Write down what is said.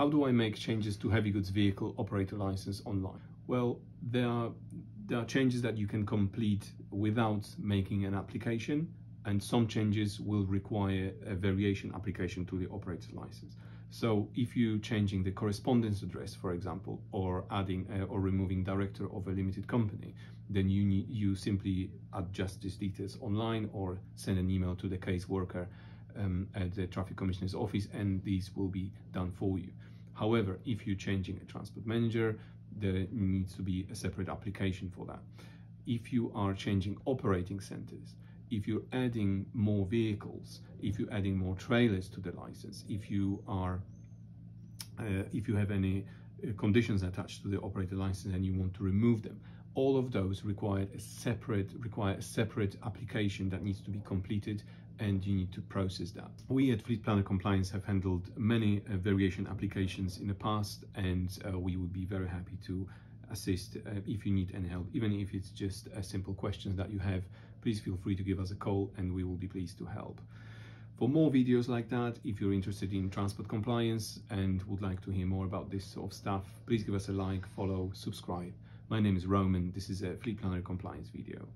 How do I make changes to heavy goods vehicle operator license online? Well, there are, there are changes that you can complete without making an application and some changes will require a variation application to the operator license. So if you're changing the correspondence address, for example, or adding uh, or removing director of a limited company, then you need, you simply adjust these details online or send an email to the caseworker um, at the traffic commissioner's office and these will be done for you. However, if you're changing a transport manager, there needs to be a separate application for that. If you are changing operating centers, if you're adding more vehicles, if you're adding more trailers to the license, if you are, uh, if you have any uh, conditions attached to the operator license and you want to remove them, all of those require a separate require a separate application that needs to be completed and you need to process that. We at Fleet Planner Compliance have handled many uh, variation applications in the past and uh, we would be very happy to assist uh, if you need any help, even if it's just a simple questions that you have, please feel free to give us a call and we will be pleased to help. For more videos like that, if you're interested in transport compliance and would like to hear more about this sort of stuff, please give us a like, follow, subscribe. My name is Roman. This is a Fleet Planner Compliance video.